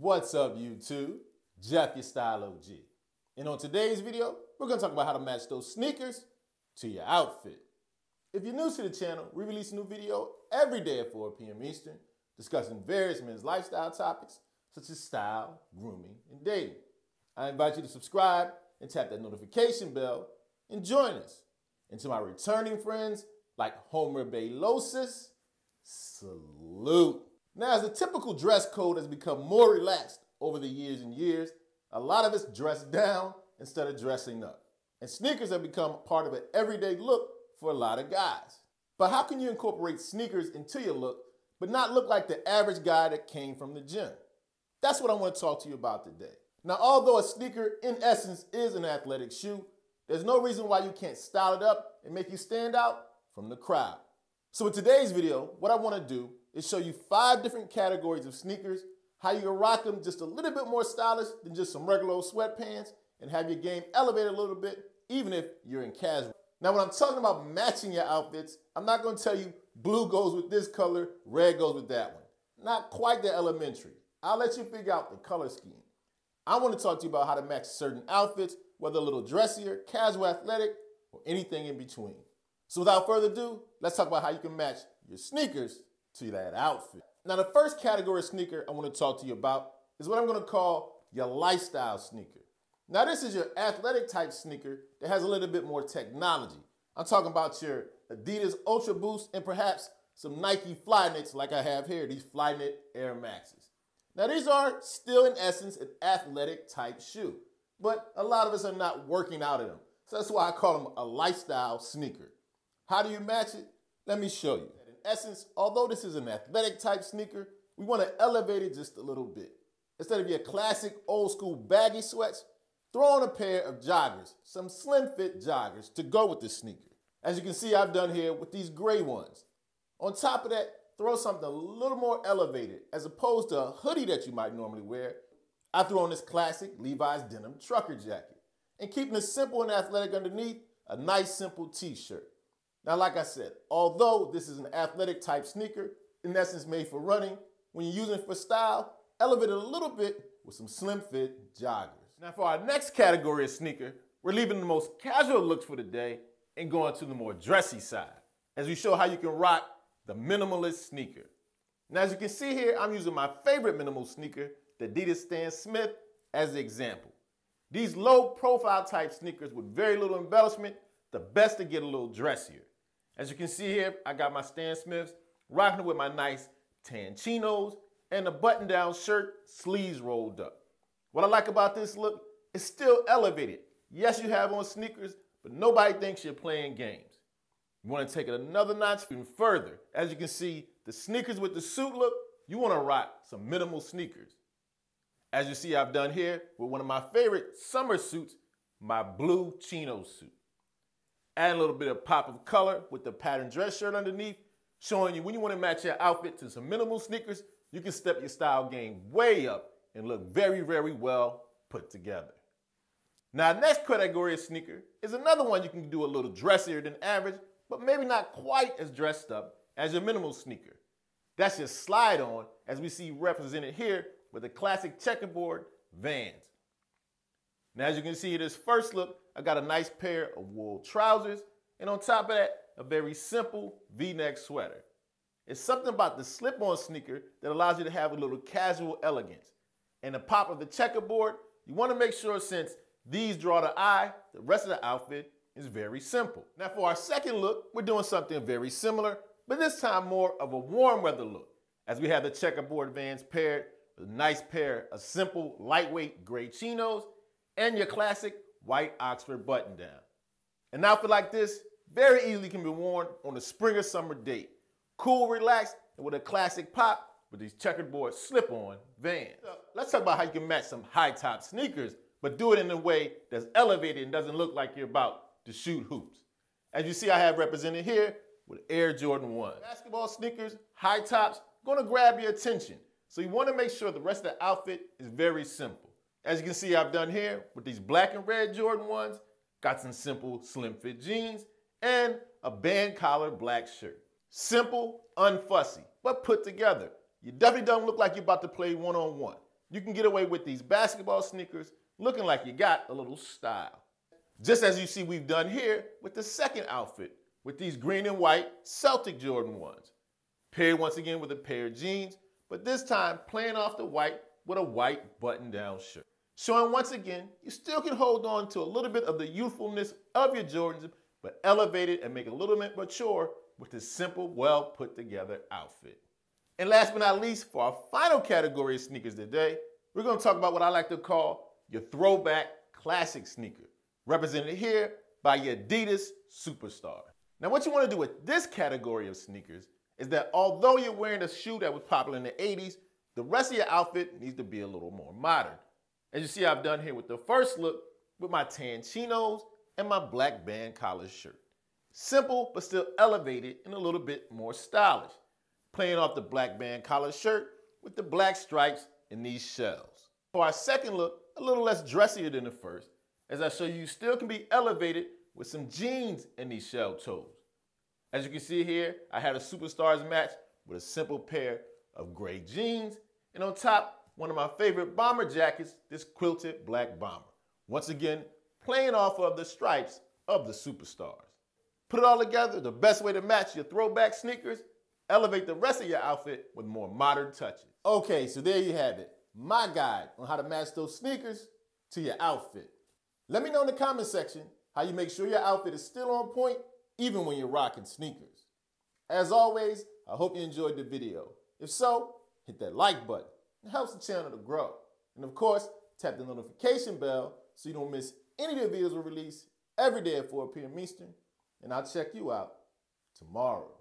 What's up, YouTube? Jeff, your style OG. And on today's video, we're gonna talk about how to match those sneakers to your outfit. If you're new to the channel, we release a new video every day at 4 p.m. Eastern, discussing various men's lifestyle topics such as style, grooming, and dating. I invite you to subscribe and tap that notification bell and join us. And to my returning friends like Homer Balosis, salute. Now, as the typical dress code has become more relaxed over the years and years, a lot of us dress down instead of dressing up. And sneakers have become part of an everyday look for a lot of guys. But how can you incorporate sneakers into your look, but not look like the average guy that came from the gym? That's what I want to talk to you about today. Now, although a sneaker in essence is an athletic shoe, there's no reason why you can't style it up and make you stand out from the crowd. So in today's video, what I want to do is show you five different categories of sneakers, how you can rock them just a little bit more stylish than just some regular old sweatpants, and have your game elevated a little bit, even if you're in casual. Now, when I'm talking about matching your outfits, I'm not gonna tell you blue goes with this color, red goes with that one. Not quite that elementary. I'll let you figure out the color scheme. I wanna to talk to you about how to match certain outfits, whether a little dressier, casual athletic, or anything in between. So without further ado, let's talk about how you can match your sneakers to that outfit. Now, the first category of sneaker I want to talk to you about is what I'm going to call your lifestyle sneaker. Now, this is your athletic type sneaker that has a little bit more technology. I'm talking about your Adidas Ultra Boost and perhaps some Nike Flyknits like I have here, these Flyknit Air Maxes. Now, these are still in essence an athletic type shoe, but a lot of us are not working out in them. So that's why I call them a lifestyle sneaker. How do you match it? Let me show you essence, although this is an athletic type sneaker, we want to elevate it just a little bit. Instead of your classic old school baggy sweats, throw on a pair of joggers, some slim fit joggers to go with the sneaker. As you can see, I've done here with these gray ones. On top of that, throw something a little more elevated as opposed to a hoodie that you might normally wear. I threw on this classic Levi's denim trucker jacket. And keeping it simple and athletic underneath, a nice simple t-shirt. Now, like I said, although this is an athletic type sneaker, in essence made for running, when you're using it for style, elevate it a little bit with some slim fit joggers. Now for our next category of sneaker, we're leaving the most casual looks for the day and going to the more dressy side as we show how you can rock the minimalist sneaker. Now as you can see here, I'm using my favorite minimal sneaker, the Adidas Stan Smith, as the example. These low profile type sneakers with very little embellishment, the best to get a little dressier. As you can see here, I got my Stan Smiths, rocking with my nice tan chinos and a button-down shirt, sleeves rolled up. What I like about this look, it's still elevated. Yes, you have on sneakers, but nobody thinks you're playing games. You want to take it another notch even further. As you can see, the sneakers with the suit look, you want to rock some minimal sneakers. As you see, I've done here with one of my favorite summer suits, my blue chino suit. Add a little bit of pop of color with the pattern dress shirt underneath, showing you when you want to match your outfit to some minimal sneakers, you can step your style game way up and look very, very well put together. Now, next category of sneaker is another one you can do a little dressier than average, but maybe not quite as dressed up as your minimal sneaker. That's your slide on, as we see represented here with the classic checkerboard Vans. Now, as you can see, in this first look, I got a nice pair of wool trousers, and on top of that, a very simple V-neck sweater. It's something about the slip-on sneaker that allows you to have a little casual elegance. And the pop of the checkerboard, you want to make sure since these draw the eye, the rest of the outfit is very simple. Now for our second look, we're doing something very similar, but this time more of a warm weather look, as we have the checkerboard vans paired with a nice pair of simple, lightweight gray chinos and your classic white Oxford button down. An outfit like this very easily can be worn on a spring or summer date. Cool, relaxed, and with a classic pop with these checkerboard slip-on Vans. So let's talk about how you can match some high-top sneakers, but do it in a way that's elevated and doesn't look like you're about to shoot hoops. As you see, I have represented here with Air Jordan 1. Basketball sneakers, high tops, gonna grab your attention. So you wanna make sure the rest of the outfit is very simple. As you can see, I've done here with these black and red Jordan 1s, got some simple slim fit jeans, and a band collar black shirt. Simple, unfussy, but put together. You definitely don't look like you're about to play one-on-one. you can get away with these basketball sneakers looking like you got a little style. Just as you see we've done here with the second outfit with these green and white Celtic Jordan 1s. Paired once again with a pair of jeans, but this time playing off the white with a white button-down shirt. Showing once again, you still can hold on to a little bit of the youthfulness of your Jordans, but elevate it and make it a little bit mature with this simple, well put together outfit. And last but not least, for our final category of sneakers today, we're gonna talk about what I like to call your throwback classic sneaker, represented here by your Adidas Superstar. Now, what you wanna do with this category of sneakers is that although you're wearing a shoe that was popular in the 80s, the rest of your outfit needs to be a little more modern. As you see, I've done here with the first look with my tan chinos and my black band collar shirt. Simple, but still elevated and a little bit more stylish. Playing off the black band collar shirt with the black stripes and these shells. For our second look, a little less dressier than the first, as I show you, still can be elevated with some jeans in these shell toes. As you can see here, I had a Superstars match with a simple pair of gray jeans, and on top, one of my favorite bomber jackets, this quilted black bomber. Once again, playing off of the stripes of the Superstars. Put it all together, the best way to match your throwback sneakers, elevate the rest of your outfit with more modern touches. Okay, so there you have it. My guide on how to match those sneakers to your outfit. Let me know in the comment section how you make sure your outfit is still on point even when you're rocking sneakers. As always, I hope you enjoyed the video. If so, hit that like button. It helps the channel to grow. And of course, tap the notification bell so you don't miss any of the videos we release every day at 4 p.m. Eastern. And I'll check you out tomorrow.